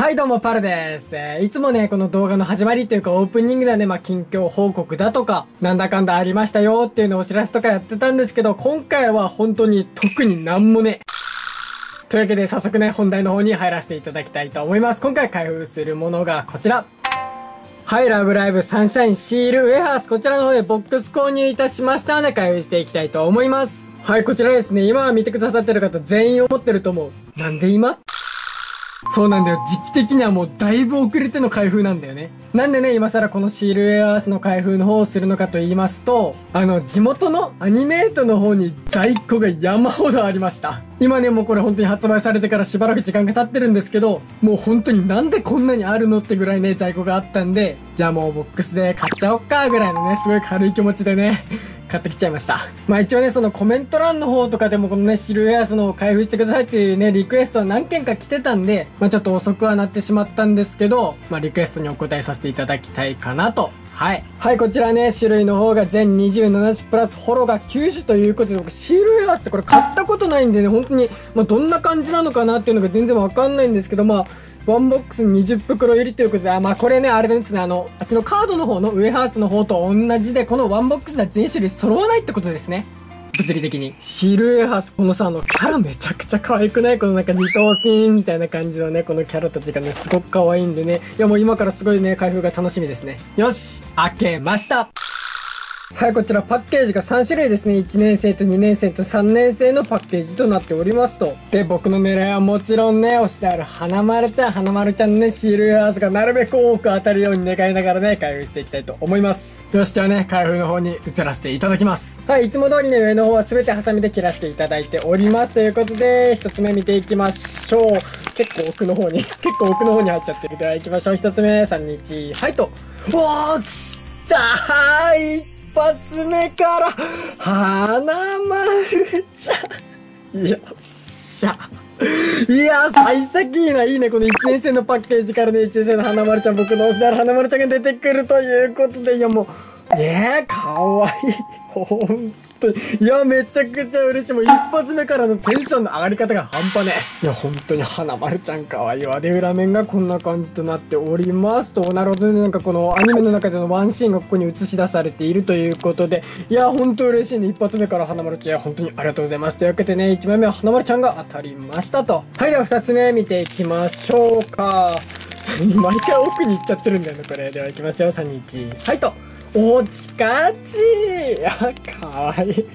はい、どうも、パルです。えーいつもね、この動画の始まりというかオープニングではね、まあ、近況報告だとか、なんだかんだありましたよっていうのをお知らせとかやってたんですけど、今回は本当に特になんもね。というわけで、早速ね、本題の方に入らせていただきたいと思います。今回開封するものがこちら。はい、ラブライブサンシャインシールウェハース。こちらの方でボックス購入いたしましたので開封していきたいと思います。はい、こちらですね、今見てくださってる方全員思ってると思う。なんで今そうなんだよ。時期的にはもうだいぶ遅れての開封なんだよね。なんでね、今更このシールウェアースの開封の方をするのかと言いますと、あの、地元のアニメートの方に在庫が山ほどありました。今ね、もうこれ本当に発売されてからしばらく時間が経ってるんですけど、もう本当になんでこんなにあるのってぐらいね、在庫があったんで、じゃあもうボックスで買っちゃおっか、ぐらいのね、すごい軽い気持ちでね、買ってきちゃいました。まあ一応ね、そのコメント欄の方とかでもこのね、シルウェアスの開封してくださいっていうね、リクエストは何件か来てたんで、まあちょっと遅くはなってしまったんですけど、まあリクエストにお答えさせていただきたいかなと。はい。はい、こちらね、種類の方が全27種プラスホロが9種ということで、僕シールウエハースってこれ買ったことないんでね、本当に、まあどんな感じなのかなっていうのが全然わかんないんですけど、まあ、ワンボックス20袋入りということで、あ、まあこれね、あれですね、あの、あっちのカードの方のウェハースの方と同じで、このワンボックスでは全種類揃わないってことですね。物理的に。シールウエハース、このさ、あの、キャラめちゃくちゃ可愛くない？このなんか二頭身みたいな感じのね、このキャラたちがね、すごく可愛いんでね。いやもう今からすごいね、開封が楽しみですね。よし開けましたはい、こちらパッケージが3種類ですね。1年生と2年生と3年生のパッケージとなっておりますと。で、僕の狙いはもちろんね、押してある花丸ちゃん、花丸ちゃんのね、シールアースがなるべく多く当たるように願いながらね、開封していきたいと思います。よし、ではね、開封の方に移らせていただきます。はい、いつも通りね、上の方は全てハサミで切らせていただいております。ということで、一つ目見ていきましょう。結構奥の方に、結構奥の方に入っちゃってる。では行きましょう。一つ目、3、2、1、はいと。おー、きたー一発目から、花丸ちゃん。よっしゃ。いや、幸先いいな、いいね。この1年生のパッケージからね、1年生の花丸ちゃん、僕の推しである花丸ちゃんが出てくるということで、いやもう、ねえ、かわいい。ほんとに。いや、めちゃくちゃ嬉しい。もう一発目からのテンションの上がり方が半端ねえ。いや、本当に花丸ちゃんかわいいわ。で、裏面がこんな感じとなっておりますと。なるほどね。なんかこのアニメの中でのワンシーンがここに映し出されているということで。いや、本当嬉しいね。一発目から花丸ちゃん、本当にありがとうございます。というわけでね、1枚目は花丸ちゃんが当たりましたと。はい、では2つ目見ていきましょうか。毎回奥に行っちゃってるんだよね、これ。では行きますよ。3、2、1。はいと。おちかちあ、かわいい。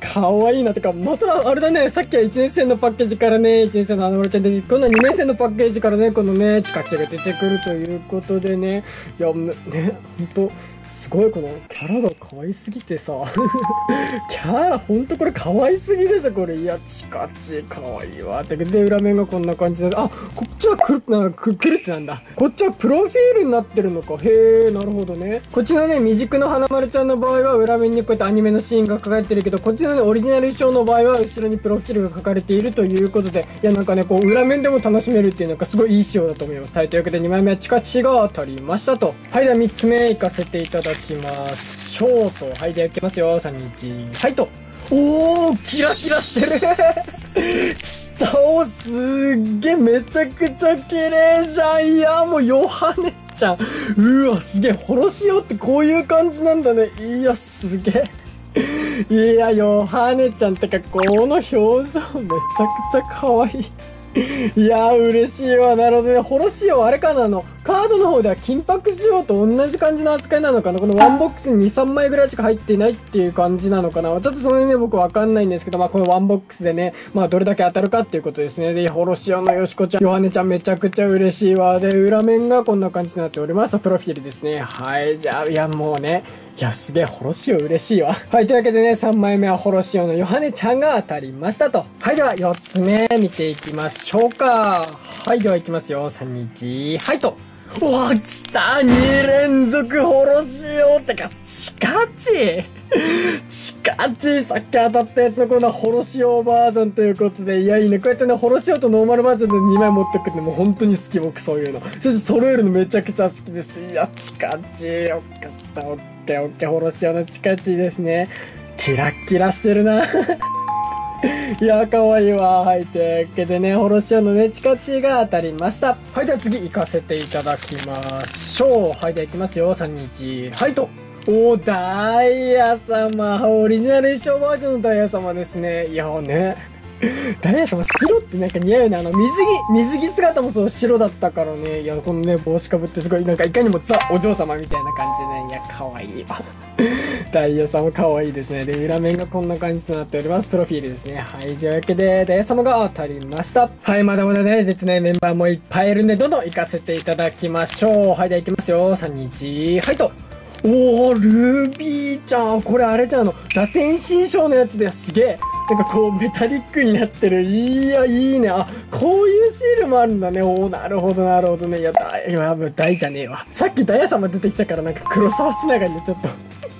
かわいいな。てか、また、あれだね、さっきは1年生のパッケージからね、1年生の花丸ちゃん出て、今度は2年生のパッケージからね、このね、チカチが出てくるということでね、いや、ね、ほんと、すごいこのキャラが可愛すぎてさ。キャラほんとこれ可愛すぎでしょこれ。いやチカチ可愛いわ。ってで裏面がこんな感じですあこっちはくるなんかくくるってなんだ。こっちはプロフィールになってるのか。へえなるほどね。こっちのね未熟の花丸ちゃんの場合は裏面にこうやってアニメのシーンが書かれてるけどこっちのねオリジナル衣装の場合は後ろにプロフィールが書かれているということでいやなんかねこう裏面でも楽しめるっていうのがすごいいい仕様だと思います。はいというわけで2枚目はチカチが当たりましたと。はいでは3つ目いかせていただただきましょうとはいではいきますよ。321はいとおーキラキラしてる。きたおすっげえめちゃくちゃ綺麗じゃん。いやもうヨハネちゃん。うわすげえホロ仕様ってこういう感じなんだね。いやすげえいやヨハネちゃんってかこの表情めちゃくちゃ可愛い。いやー嬉しいわ。なるほどね。ホロ仕様あれかな？あのカードの方では金箔仕様と同じ感じの扱いなのかな？このワンボックスに23枚ぐらいしか入っていないっていう感じなのかな？ちょっとその辺ね僕わかんないんですけどまあこのワンボックスでねまあどれだけ当たるかっていうことですね。でホロ仕様のよしこちゃんヨハネちゃんめちゃくちゃ嬉しいわ。で裏面がこんな感じになっております。とプロフィールですね。はい。じゃあいやもうねいや、すげえ、ホロシオ嬉しいわ。はい、というわけでね、3枚目はホロシオのヨハネちゃんが当たりましたと。はい、では4つ目見ていきましょうか。はい、では行きますよ。3、2、1、はいと。うわ、来た !2 連続ホロシオってか、チカチチカチさっき当たったやつのこのホロシオバージョンということで、いやいいね。こうやってね、ホロシオとノーマルバージョンで2枚持ってくってもう本当に好き、僕そういうの。そして揃えるのめちゃくちゃ好きです。いや、チカチよかった、オッケーオッケー、ホロシオのチカチですね。キラッキラしてるな。いや、かわいいわ。はい。というわけでね、ホロシオのね、チカチが当たりました。はい。では次行かせていただきましょう。はい。では行きますよ。3、2、1。はいと。おダイヤ様。オリジナル衣装バージョンのダイヤ様ですね。いやね。ダイヤ様白ってなんか似合うね。あの、水着、水着姿もそう白だったからね。いや、このね、帽子かぶってすごい、なんかいかにもザ・お嬢様みたいな感じでね。いや、可愛いわ。ダイヤ様可愛いですね。で、裏面がこんな感じとなっております。プロフィールですね。はい。というわけで、ダイヤ様が当たりました。はい、まだまだね、出てないメンバーもいっぱいいるんで、どんどん行かせていただきましょう。はい、では行きますよ。3、2、1、はいと。おー、ルビーちゃん。これあれじゃん、あの、打天新章のやつですげえ。なんかこう、メタリックになってる。いや、いいね。あ、こういうシールもあるんだね。おー、なるほど、なるほどね。いや、だい、や、大じゃねえわ。さっきダイヤ様出てきたからなんか黒沢つながりでちょっと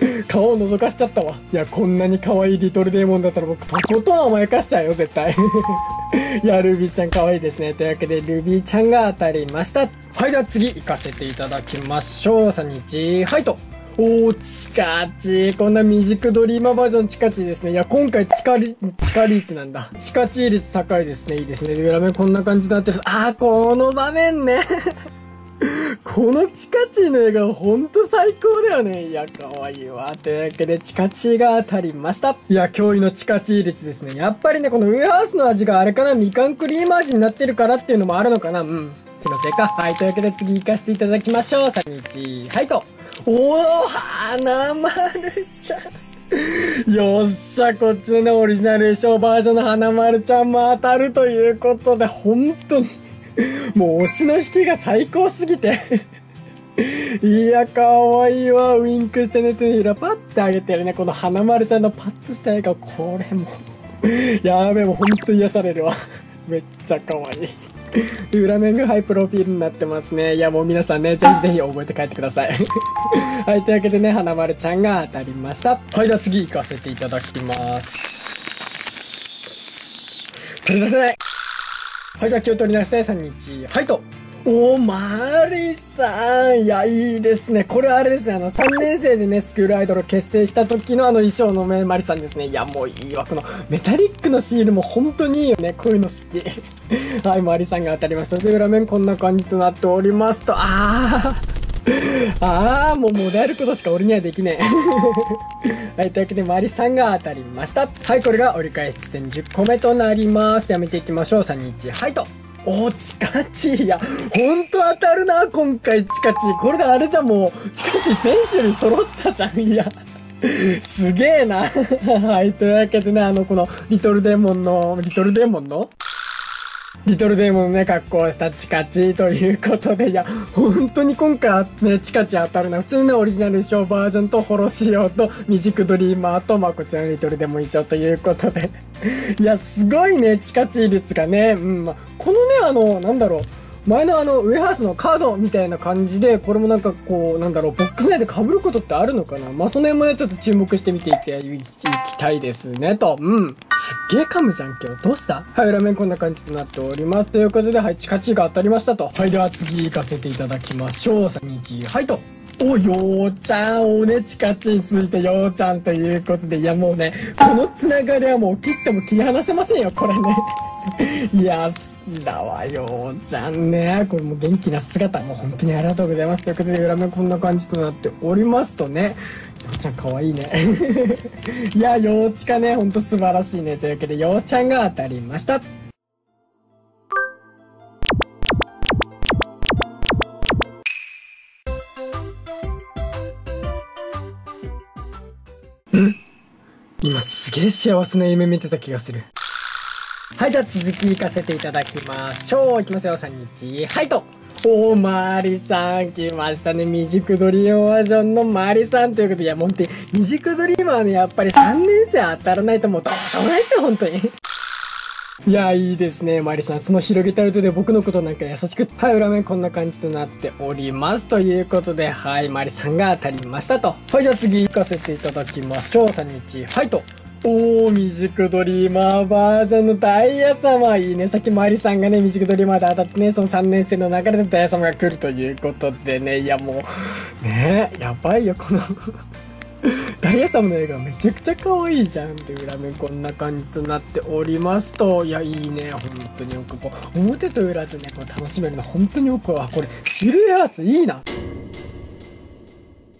顔を覗かしちゃったわ。いや、こんなに可愛いリトルデーモンだったら僕、とことん甘やかしちゃうよ、絶対。いや、ルビーちゃん可愛いですね。というわけで、ルビーちゃんが当たりました。はい、では次行かせていただきましょう。3日、はいと。おー、チカチこんな未熟ドリーマーバージョンチカチですね。いや、今回チカリ、チカリってなんだ。チカチ率高いですね。いいですね。で、裏面こんな感じになってる。あー、この場面ね。このチカチの映画ほんと最高だよね。いや、かわいいわ。というわけで、チカチが当たりました。いや、驚異のチカチ率ですね。やっぱりね、このウェハースの味があれかな、みかんクリーム味になってるからっていうのもあるのかな。うん。気のせいか。はい。というわけで次行かせていただきましょう。3、1、はいと。おお花丸ちゃん。よっしゃ、こっちのね、オリジナル衣装バージョンの花丸ちゃんも当たるということで、本当に、もう推しの引きが最高すぎていや、かわいいわ。ウインクしてね、手のひらパッてあげてるね。この花丸ちゃんのパッとした笑顔、これもやべえ、もうほんと癒されるわめっちゃかわいい。裏面がハイプロフィールになってますね。いや、もう皆さんね、ぜひぜひ覚えて帰ってください。はい、というわけでね、花丸ちゃんが当たりました。はい、では次行かせていただきます。取り出せないはい、じゃあ今日取り出して3日。はいと。おマリさんいや、いいですね。これあれですね。あの、3年生でね、スクールアイドル結成した時のあの衣装のね、マリさんですね。いや、もういいわ。このメタリックのシールも本当にいいよね。こういうの好き。はい、マリさんが当たりました。で、裏面こんな感じとなっておりますと、あーあー、もうモデルことしか俺にはできねえ。はい、というわけで、マリさんが当たりました。はい、これが折り返し地点10個目となります。では見ていきましょう。3、2、1、はいと。おチカチいや、ほんと当たるな、今回チカチこれであれじゃもう、チカチ全種類揃ったじゃん。いや。すげえな。はい。というわけでね、あの、この、リトルデーモンの、リトルデーモンのリトルデーモンね、格好したチカチということで、いや、本当に今回ね、チカチ当たるな。普通のね、オリジナル衣装バージョンと、ホロ仕様と、ミジクドリーマーと、まあ、こちらのリトルデーモン衣装ということで。いや、すごいね、チカチ率がね。うん、まあ、このね、あの、なんだろう。前のあの、ウェハースのカードみたいな感じで、これもなんかこう、なんだろう、ボックス内で被ることってあるのかな？まあ、その辺もね、ちょっと注目してみていっていきたいですね、と。うん。すっげえ噛むじゃん、今日。どうした？はい、裏面こんな感じとなっております。ということで、はい、チカチが当たりましたと。はい、では次行かせていただきましょう。3、2、1、はいと。お、ようちゃん、おねちかちについてようちゃんということで、いやもうね、このつながりはもう切っても切り離せませんよ、これね。いや、好だわよ、ちゃんね。これも元気な姿、もう本当にありがとうございます。ということで、裏面こんな感じとなっておりますとね、ようちゃんかわいいね。いや、ようちかね、ほんと素晴らしいね。というわけで、ようちゃんが当たりました。今すげえ幸せな夢見てた気がする。はい、じゃあ続き行かせていただきましょう。いきますよ、3日。はいと。おー、マリさん来ましたね。未熟ドリームバージョンのマリさんということで、いや、もう本当に、未熟ドリームはね、やっぱり3年生当たらないともうどうしようもないですよ、本当に。いや、いいですね、マリさん。その広げた腕で僕のことなんか優しく。はい、裏面こんな感じとなっております。ということで、はい、マリさんが当たりましたと。はい、じゃあ次行かせていただきましょう。3日。はいと。おー、未熟ドリーマーバージョンのダイヤ様。いいね。さっきマリさんがね、未熟ドリーマーで当たってね、その3年生の流れでダイヤ様が来るということでね、いやもう、ねやばいよ、この ダイヤ様の絵がめちゃくちゃ可愛いじゃんって裏面こんな感じとなっておりますと、いや、いいね。本当によくこう、表と裏でね、こう楽しめるの本当によく、あ、これ、シルエアースいいな。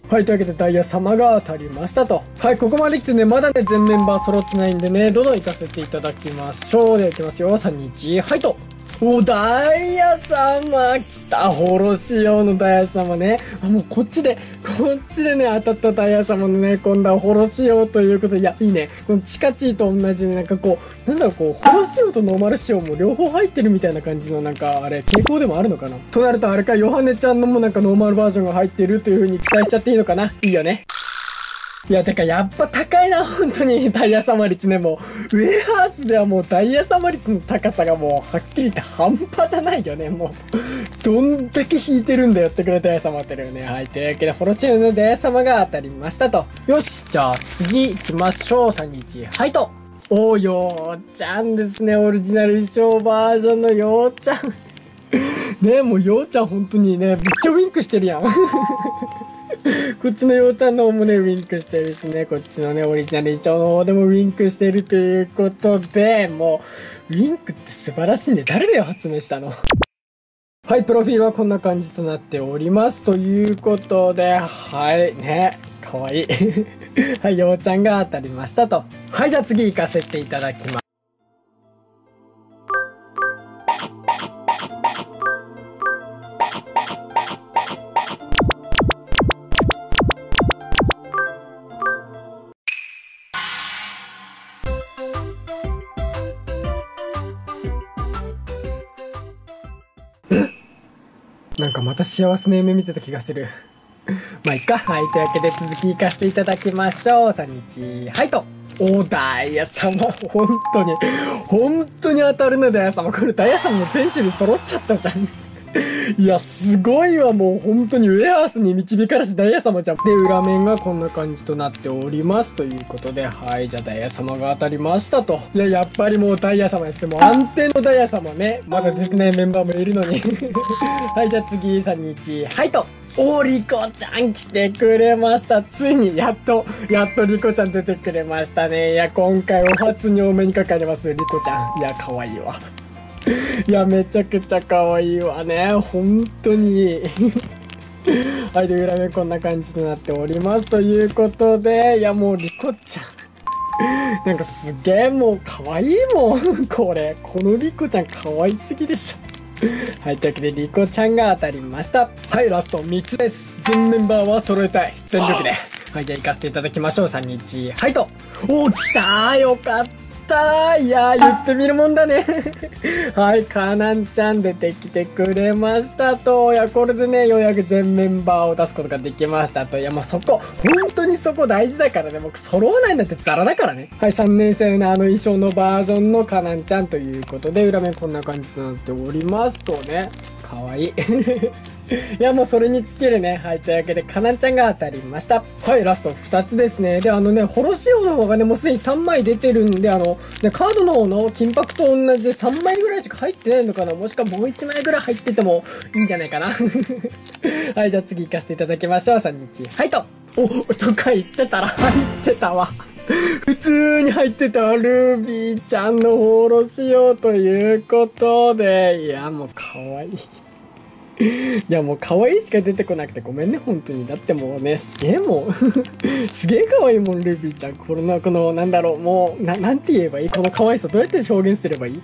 はい、というわけでダイヤ様が当たりましたと。はい、ここまで来てね、まだね、全メンバー揃ってないんでね、どんどん行かせていただきましょう。では行きますよ。3、2、1、はいと。お、ダイヤ様来たホロ仕様のダイヤ様ね。あ、もうこっちで、こっちでね、当たったダイヤ様のね、今度はホロ仕様ということで、いや、いいね。このチカチーと同じで、なんかこう、なんだろう、こう、ホロ仕様とノーマル仕様も両方入ってるみたいな感じの、なんか、あれ、傾向でもあるのかなとなると、あれか、ヨハネちゃんのもなんかノーマルバージョンが入ってるという風に期待しちゃっていいのかないいよね。いや、てかやっぱ高いな、本当に。ダイヤ様率ね、もう。ウェハースではもうダイヤ様率の高さがもう、はっきり言って半端じゃないよね、もう。どんだけ引いてるんだよってくれダイヤ様ってるよね。はい。というわけで、ホロシューのダイヤ様が当たりましたと。よし、じゃあ次行きましょう。3、2、1、はいと。おー、よーちゃんですね。オリジナル衣装バージョンのよーちゃん。ねもうようちゃん本当にね、めっちゃウィンクしてるやん。こっちのようちゃんの方もね、ウィンクしてるしね、こっちのね、オリジナル衣装の方でもウィンクしてるということで、もう、ウィンクって素晴らしいね。誰だよ、発明したの。はい、プロフィールはこんな感じとなっております。ということで、はい、ね、かわいい。はい、ようちゃんが当たりましたと。はい、じゃあ次行かせていただきます。た幸せな夢見てた気がする。まあ、いっか。はい。というわけで続き行かせていただきましょう。3日。はいと。おダイヤ様、本当に、本当に当たるの、ダイヤ様。これダイヤ様の全種類揃っちゃったじゃん。いや、すごいわ、もう本当にウェアースに導かれしダイヤ様じゃん。で、裏面がこんな感じとなっております。ということで、はい、じゃあダイヤ様が当たりましたと。いや、やっぱりもうダイヤ様ですもう安定のダイヤ様ね。まだ出てないメンバーもいるのに。はい、じゃあ次、3日、はいと。おリコちゃん来てくれました。ついにやっと、やっとリコちゃん出てくれましたね。いや、今回お初にお目にかかります、リコちゃん。いや、可愛いわ。いや、めちゃくちゃ可愛いわね。本当に。はい、で、裏面こんな感じとなっております。ということで、いや、もうリコちゃん。なんかすげえもう可愛いもん。これ。このリコちゃん可愛すぎでしょ。はい、というわけで、リコちゃんが当たりました。はい、ラスト3つです。全メンバーは揃えたい。全力で。はい、じゃあ行かせていただきましょう。3、2、1、はいと。お、来たーよかったいや、言ってみるもんだね。はい、カナンちゃん出てきてくれましたと。いや、これでね、ようやく全メンバーを出すことができましたと。いや、もうそこ、本当にそこ大事だからね。僕、揃わないなんてザラだからね。はい、3年生のあの衣装のバージョンのカナンちゃんということで、裏面こんな感じとなっておりますとね。かわいい。いや、もうそれにつけるね。はい。というわけで、かなんちゃんが当たりました。はい、ラスト2つですね。で、あのね、ホロ仕様の方がね、もうすでに3枚出てるんで、あの、ね、カードの方の金箔と同じで3枚ぐらいしか入ってないのかなもしくはもう1枚ぐらい入っててもいいんじゃないかな はい、じゃあ次行かせていただきましょう。3日。はいと。お、とか言ってたら入ってたわ。普通に入ってたルービーちゃんのホロ仕様ということで、いや、もう可愛い。いいやもう可愛いしか出てこなくてごめんね本当にだってもうねすげえもう すげえ可愛いもんルビーちゃんこのこのなんだろうもうななんて言えばいい？この可愛さどうやって表現すればいい？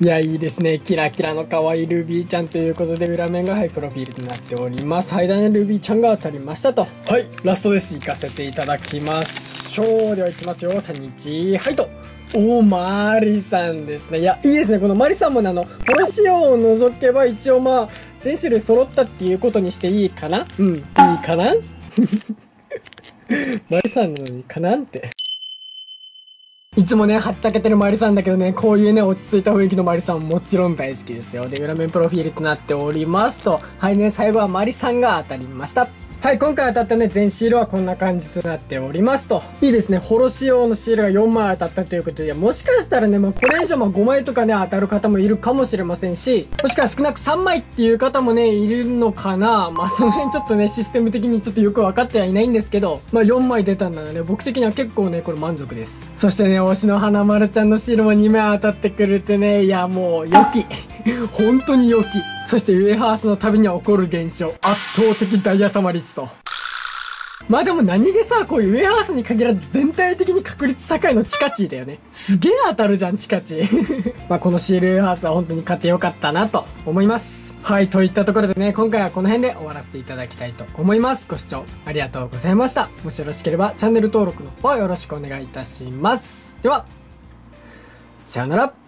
いや、いいですね。キラキラの可愛いルビーちゃんということで、裏面がハイプロフィールとなっております。最大のルビーちゃんが当たりましたと。はい、ラストです。行かせていただきましょう。では行きますよ。3日。はいと。おマリさんですね。いや、いいですね。このマリさんもね、あの、ホロ仕様を除けば一応まあ、全種類揃ったっていうことにしていいかな？うん、いいかな？マリさんなのにかなって。いつもね、はっちゃけてるマリさんだけどね、こういうね、落ち着いた雰囲気のマリさんもちろん大好きですよ。で、裏面プロフィールとなっておりますと、はいね、最後はマリさんが当たりました。はい、今回当たったね、全シールはこんな感じとなっておりますと。いいですね、ホロ仕様のシールが4枚当たったということで、もしかしたらね、まあ、これ以上まあ5枚とかね、当たる方もいるかもしれませんし、もしくは少なく3枚っていう方もね、いるのかな。まあ、その辺ちょっとね、システム的にちょっとよく分かってはいないんですけど、まあ、4枚出たんならね、僕的には結構ね、これ満足です。そしてね、推しの花丸ちゃんのシールも2枚当たってくれてね、いや、もう、良き。本当に良き。そしてウエハースの旅に起こる現象、圧倒的ダイヤ様率と。まあでも何気さ、こういうウェアハースに限らず全体的に確率高いのチカチーだよね。すげえ当たるじゃん、チカチー。まあこのシールウェアハースは本当に買ってよかったなと思います。はい、といったところでね、今回はこの辺で終わらせていただきたいと思います。ご視聴ありがとうございました。もしよろしければチャンネル登録の方よろしくお願いいたします。では、さよなら。